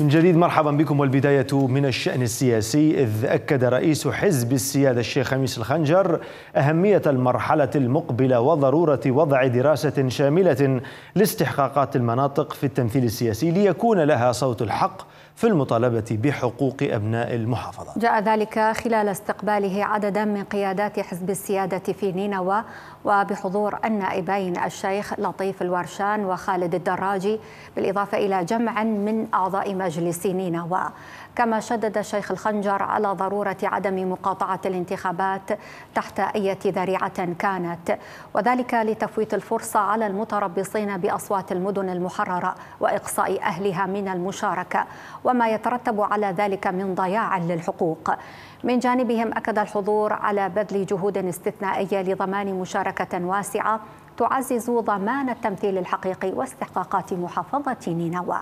من جديد مرحبا بكم والبداية من الشأن السياسي إذ أكد رئيس حزب السيادة الشيخ خميس الخنجر أهمية المرحلة المقبلة وضرورة وضع دراسة شاملة لاستحقاقات المناطق في التمثيل السياسي ليكون لها صوت الحق في المطالبة بحقوق أبناء المحافظة جاء ذلك خلال استقباله عددا من قيادات حزب السيادة في نينوى وبحضور النائبين الشيخ لطيف الورشان وخالد الدراجي بالإضافة إلى جمع من أعضاء مجلس نينوى كما شدد الشيخ الخنجر على ضرورة عدم مقاطعة الانتخابات تحت أي ذريعة كانت. وذلك لتفويت الفرصة على المتربصين بأصوات المدن المحررة وإقصاء أهلها من المشاركة وما يترتب على ذلك من ضياع للحقوق. من جانبهم أكد الحضور على بذل جهود استثنائية لضمان مشاركة واسعة تعزز ضمان التمثيل الحقيقي واستحقاقات محافظة نينوى.